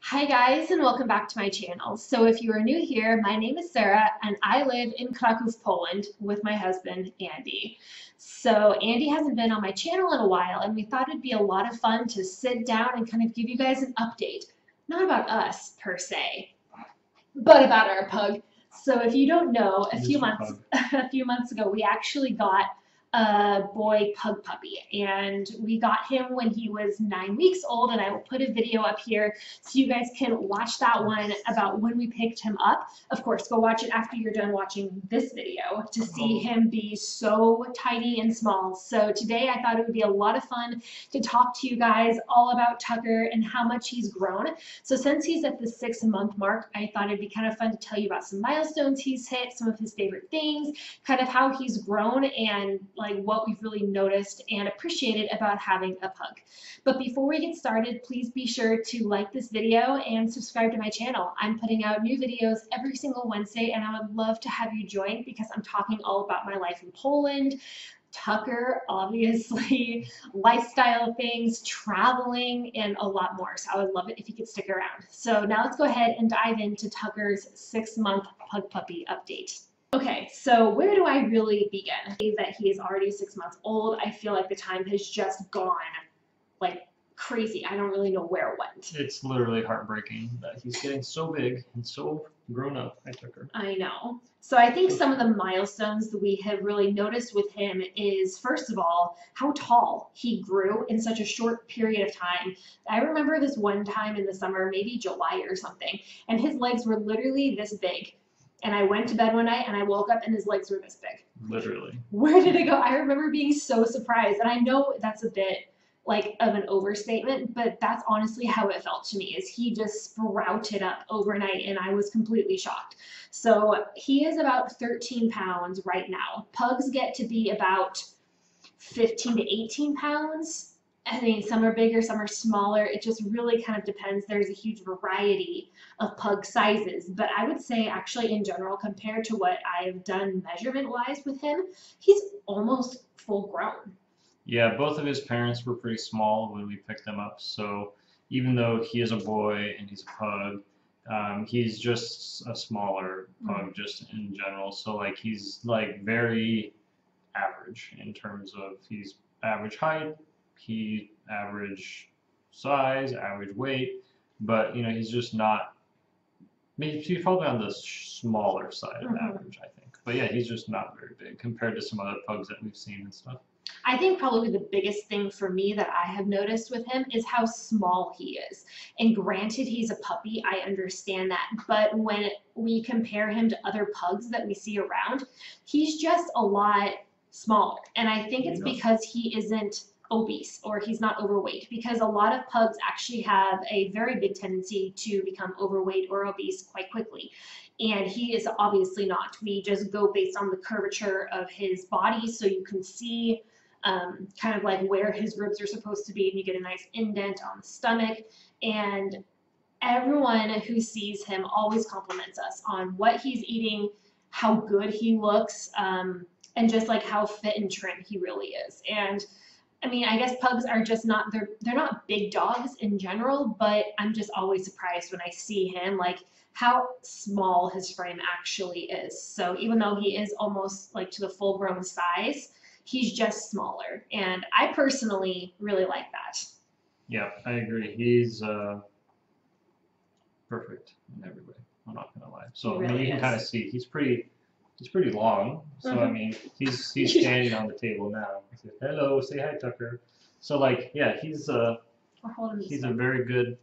Hi guys and welcome back to my channel. So if you are new here, my name is Sarah and I live in Kraków, Poland with my husband Andy. So Andy hasn't been on my channel in a while and we thought it'd be a lot of fun to sit down and kind of give you guys an update. Not about us per se, but about our pug. So if you don't know, a few months a few months ago we actually got a boy pug puppy and we got him when he was nine weeks old and I will put a video up here so you guys can watch that one about when we picked him up. Of course, go watch it after you're done watching this video to see uh-huh. him be so tiny and small. So today I thought it would be a lot of fun to talk to you guys all about Tucker and how much he's grown. So since he's at the six month mark, I thought it'd be kind of fun to tell you about some milestones he's hit, some of his favorite things, kind of how he's grown and like what we've really noticed and appreciated about having a pug. But before we get started, please be sure to like this video and subscribe to my channel. I'm putting out new videos every single Wednesday and I would love to have you join because I'm talking all about my life in Poland, Tucker, obviously, lifestyle things, traveling, and a lot more. So I would love it if you could stick around. So now let's go ahead and dive into Tucker's six month pug puppy update. Okay, so where do I really begin? That he is already six months old. I feel like the time has just gone like crazy. I don't really know where it went. It's literally heartbreaking that he's getting so big and so grown up. I took her. I know. So I think some of the milestones that we have really noticed with him is first of all how tall he grew in such a short period of time. I remember this one time in the summer, maybe July or something, and his legs were literally this big and I went to bed one night and I woke up and his legs were this big. Literally. Where did it go? I remember being so surprised. And I know that's a bit like of an overstatement, but that's honestly how it felt to me is he just sprouted up overnight and I was completely shocked. So he is about 13 pounds right now. Pugs get to be about 15 to 18 pounds I mean, some are bigger, some are smaller. It just really kind of depends. There's a huge variety of pug sizes, but I would say actually in general, compared to what I've done measurement wise with him, he's almost full grown. Yeah, both of his parents were pretty small when we picked them up. So even though he is a boy and he's a pug, um, he's just a smaller pug mm-hmm. just in general. So like he's like very average in terms of he's average height, he average size, average weight, but you know he's just not. He's probably on the smaller side of mm-hmm. average, I think. But yeah, he's just not very big compared to some other pugs that we've seen and stuff. I think probably the biggest thing for me that I have noticed with him is how small he is. And granted, he's a puppy, I understand that. But when we compare him to other pugs that we see around, he's just a lot smaller. And I think it's because he isn't obese or he's not overweight because a lot of pugs actually have a very big tendency to become overweight or obese quite quickly. And he is obviously not. We just go based on the curvature of his body so you can see um, kind of like where his ribs are supposed to be and you get a nice indent on the stomach. And everyone who sees him always compliments us on what he's eating, how good he looks, um, and just like how fit and trim he really is. And I mean, I guess pugs are just not they're they're not big dogs in general, but I'm just always surprised when I see him like how small his frame actually is. So even though he is almost like to the full grown size, he's just smaller. And I personally really like that. Yeah, I agree. He's uh, perfect in every way. I'm not gonna lie. So really I mean, you can kind of see he's pretty He's pretty long, so I mm-hmm. mean, he's he's standing on the table now. Hello, say hi, Tucker. So like, yeah, he's uh, he's a very good.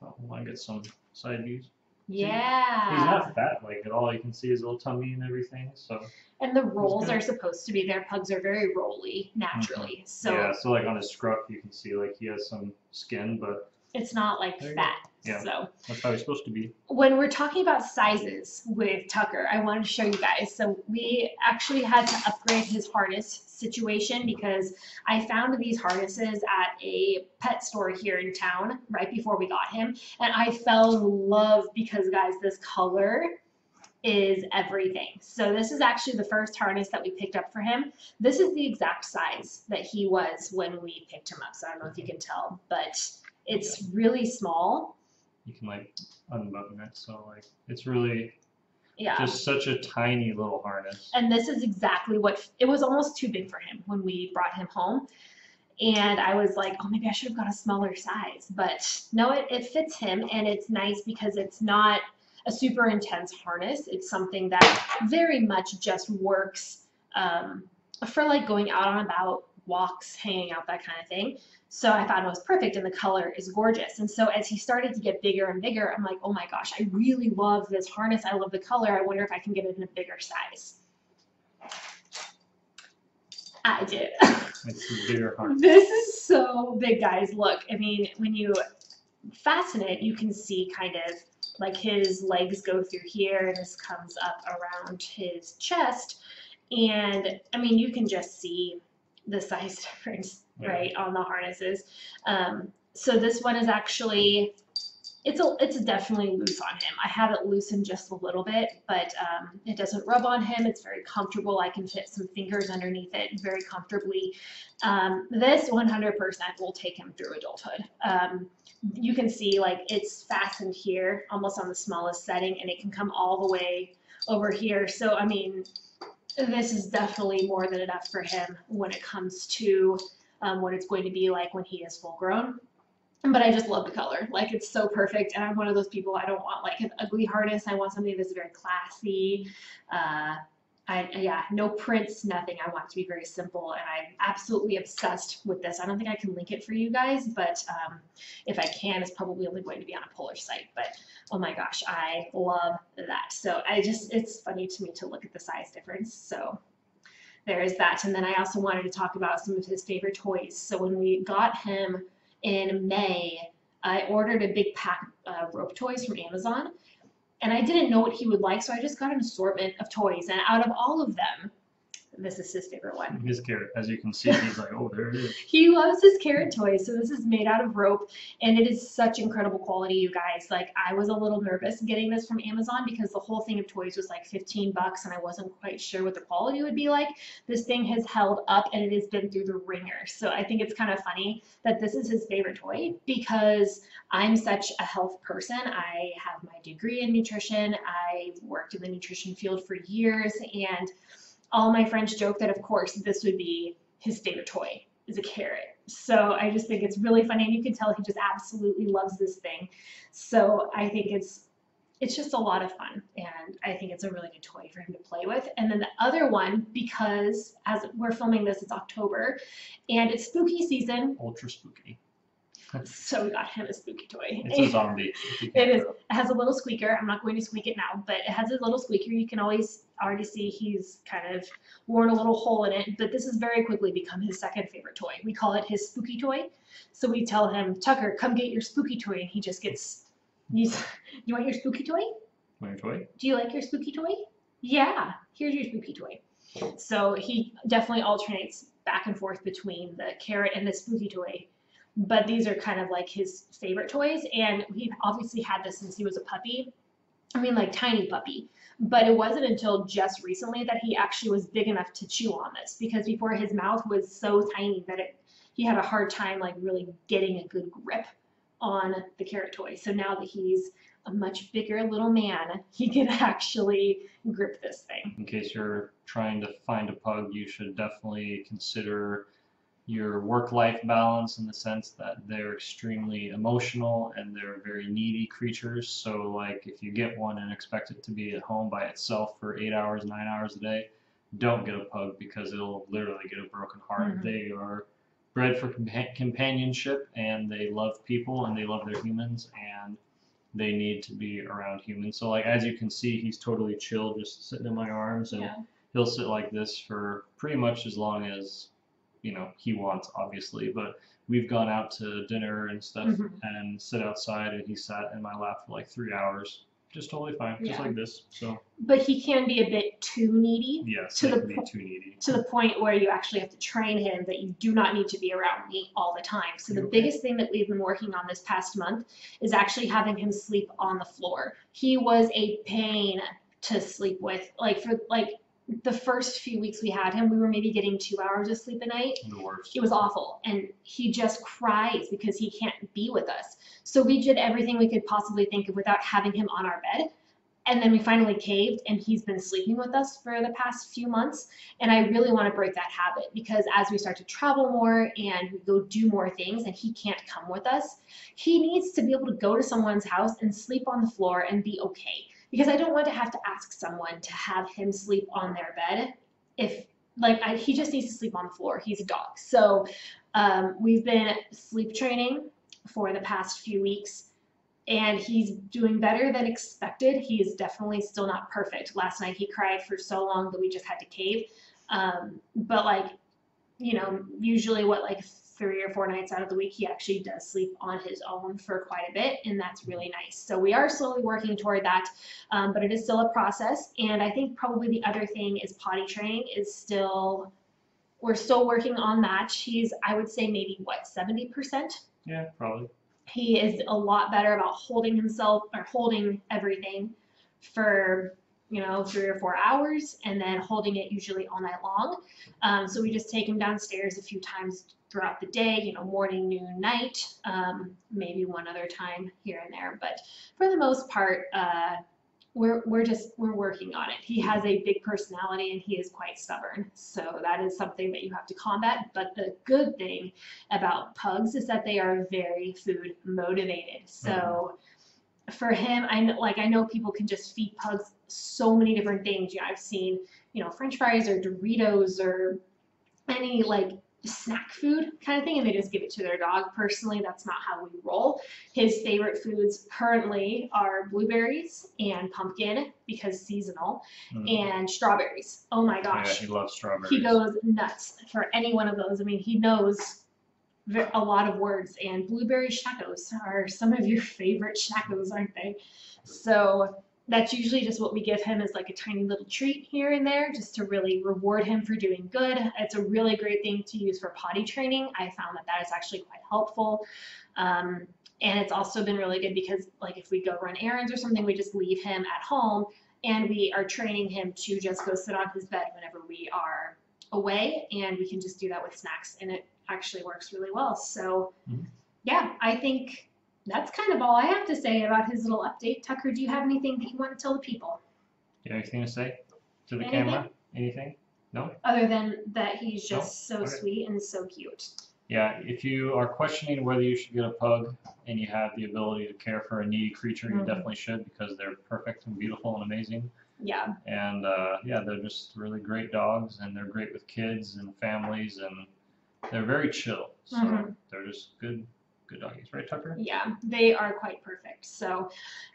Oh, I want get some side views. Yeah. He's not fat like at all. You can see his little tummy and everything. So. And the rolls are supposed to be there. Pugs are very rolly naturally. Mm-hmm. So. Yeah. So like on his scruff, you can see like he has some skin, but. It's not like fat. Yeah, so that's how it's supposed to be. When we're talking about sizes with Tucker, I wanted to show you guys. So we actually had to upgrade his harness situation because I found these harnesses at a pet store here in town right before we got him. And I fell in love because guys, this color is everything. So this is actually the first harness that we picked up for him. This is the exact size that he was when we picked him up. So I don't know if you can tell, but it's really small you can like unbutton it. So like it's really Yeah. just such a tiny little harness. And this is exactly what it was almost too big for him when we brought him home. And I was like, oh, maybe I should have got a smaller size. But no, it, it fits him and it's nice because it's not a super intense harness. It's something that very much just works um, for like going out on about, walks, hanging out, that kind of thing. So I thought oh, it was perfect and the color is gorgeous. And so as he started to get bigger and bigger, I'm like, oh my gosh, I really love this harness. I love the color. I wonder if I can get it in a bigger size. I did. It's a bigger harness. this is so big, guys. Look, I mean, when you fasten it, you can see kind of like his legs go through here and this comes up around his chest. And I mean, you can just see the size difference, Yeah. right, on the harnesses. Um, so this one is actually, it's a, it's definitely loose on him. I have it loosened just a little bit, but um, it doesn't rub on him. It's very comfortable. I can fit some fingers underneath it very comfortably. Um, this 100% will take him through adulthood. Um, you can see like it's fastened here, almost on the smallest setting, and it can come all the way over here. So I mean, this is definitely more than enough for him when it comes to um, what it's going to be like when he is full grown. But I just love the color. Like it's so perfect. And I'm one of those people, I don't want like an ugly harness. I want something that's very classy. Uh, I, yeah, no prints, nothing. I want it to be very simple. And I'm absolutely obsessed with this. I don't think I can link it for you guys, but um, if I can, it's probably only going to be on a Polish site. But oh my gosh, I love that. So I just, it's funny to me to look at the size difference. So there is that. And then I also wanted to talk about some of his favorite toys. So when we got him in May, I ordered a big pack of uh, rope toys from Amazon. And I didn't know what he would like, so I just got an assortment of toys. And out of all of them, this is his favorite one. His carrot, as you can see, he's like, oh, there it is. He loves his carrot toys. So this is made out of rope and it is such incredible quality, you guys. Like I was a little nervous getting this from Amazon because the whole thing of toys was like 15 bucks and I wasn't quite sure what the quality would be like. This thing has held up and it has been through the ringer. So I think it's kind of funny that this is his favorite toy because I'm such a health person. I have my degree in nutrition. I worked in the nutrition field for years and all my friends joke that of course this would be his favorite toy is a carrot. So I just think it's really funny and you can tell he just absolutely loves this thing. So I think it's it's just a lot of fun and I think it's a really good toy for him to play with. And then the other one, because as we're filming this, it's October and it's spooky season, Ultra spooky. So we got him a spooky toy. It's a zombie. It is. It has a little squeaker. I'm not going to squeak it now, but it has a little squeaker. You can always already see he's kind of worn a little hole in it, but this has very quickly become his second favorite toy. We call it his spooky toy. So we tell him, Tucker, come get your spooky toy, and he just gets, he's, you want your spooky toy? Want your toy? Do you like your spooky toy? Yeah, here's your spooky toy. So he definitely alternates back and forth between the carrot and the spooky toy. But these are kind of like his favorite toys, and he obviously had this since he was a puppy. I mean, like tiny puppy. But it wasn't until just recently that he actually was big enough to chew on this because before his mouth was so tiny that it he had a hard time like really getting a good grip on the carrot toy. So now that he's a much bigger little man, he can actually grip this thing. In case you're trying to find a pug, you should definitely consider your work-life balance in the sense that they're extremely emotional and they're very needy creatures. So like if you get one and expect it to be at home by itself for eight hours, nine hours a day, don't get a pug because it'll literally get a broken heart. Mhm. They are bred for compa- companionship and they love people and they love their humans and they need to be around humans. So like as you can see, he's totally chill, just sitting in my arms, and he'll sit like this for pretty much as long as you know he wants, obviously. But we've gone out to dinner and stuff Mhm. and sit outside, and he sat in my lap for like three hours, just totally fine, just like this. So But he can be a bit too needy yes, To the po- too needy. to the point where you actually have to train him that you do not need to be around me all the time. So the Okay. biggest thing that we've been working on this past month is actually having him sleep on the floor. He was a pain to sleep with. Like for like the first few weeks we had him, we were maybe getting two hours of sleep a night. The worst. It was awful. And he just cries because he can't be with us. So we did everything we could possibly think of without having him on our bed. And then we finally caved, and he's been sleeping with us for the past few months. And I really want to break that habit because as we start to travel more and we go do more things, and he can't come with us, he needs to be able to go to someone's house and sleep on the floor and be okay. Because I don't want to have to ask someone to have him sleep on their bed if like I, he just needs to sleep on the floor. He's a dog. So um, we've been sleep training for the past few weeks and he's doing better than expected. He is definitely still not perfect. Last night he cried for so long that we just had to cave. Um, but like, you know, usually what like three or four nights out of the week he actually does sleep on his own for quite a bit, and that's really nice. So we are slowly working toward that, um, but it is still a process. And I think probably the other thing is potty training is still. We're still working on that. He's, I would say, maybe what, 70%? Yeah, probably. he is a lot better about holding himself or holding everything for you know three or four hours and then holding it usually all night long. Um, so we just take him downstairs a few times throughout the day you know morning noon night um, maybe one other time here and there. But for the most part uh, we're, we're just we're working on it. He has a big personality and he is quite stubborn. So that is something that you have to combat. But the good thing about pugs is that they are very food motivated. So for him, I know, like I know people can just feed pugs so many different things. You know, I've seen you know French fries or Doritos or any like snack food kind of thing, and they just give it to their dog. Personally, that's not how we roll. His favorite foods currently are blueberries and pumpkin because seasonal, Mm. and strawberries. Oh my yeah, gosh, he loves strawberries. he goes nuts for any one of those. I mean, he knows a lot of words, and blueberry schnackos are some of your favorite schnackos, aren't they? So that's usually just what we give him is like a tiny little treat here and there, just to really reward him for doing good. It's a really great thing to use for potty training. I found that that is actually quite helpful. Um, and it's also been really good because, like, if we go run errands or something, we just leave him at home and we are training him to just go sit on his bed whenever we are away and we can just do that with snacks and it actually works really well so Mhm. yeah i think that's kind of all i have to say about his little update tucker do you have anything that you want to tell the people You have anything to say to the Anything? camera? Anything? No? Other than that he's No? just so Okay. sweet and so cute Yeah, if you are questioning whether you should get a pug and you have the ability to care for a needy creature, you Mhm. definitely should because they're perfect and beautiful and amazing. yeah And uh, yeah, they're just really great dogs and they're great with kids and families and they're very chill. So Mhm. they're just good, good doggies, right, Tucker? Yeah, they are quite perfect. So,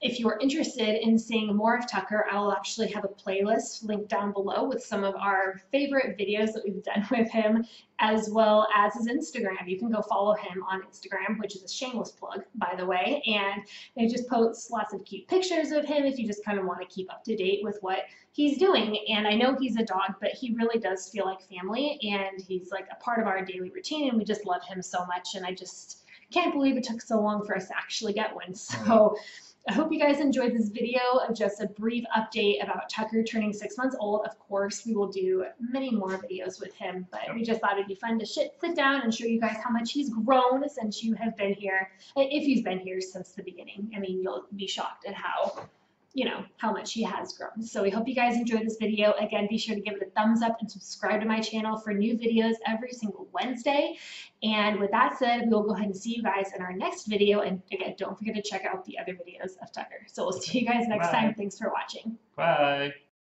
if you're interested in seeing more of Tucker, I will actually have a playlist linked down below with some of our favorite videos that we've done with him, as well as his Instagram. You can go follow him on Instagram, which is a shameless plug, by the way. And he just posts lots of cute pictures of him if you just kind of want to keep up to date with what he's doing. And I know he's a dog, but he really does feel like family, and he's like a part of our daily routine, and we just love him so much. And I just can't believe it took so long for us to actually get one. So I hope you guys enjoyed this video of just a brief update about Tucker turning six months old. Of course, we will do many more videos with him, but we just thought it'd be fun to sit, sit down and show you guys how much he's grown since you have been here. If you've been here since the beginning, I mean, you'll be shocked at how you know, how much he has grown. So we hope you guys enjoyed this video. Again, be sure to give it a thumbs up and subscribe to my channel for new videos every single Wednesday. And with that said, we will go ahead and see you guys in our next video. And again, don't forget to check out the other videos of Tucker. So we'll see you guys next Bye. time. Thanks for watching. Bye.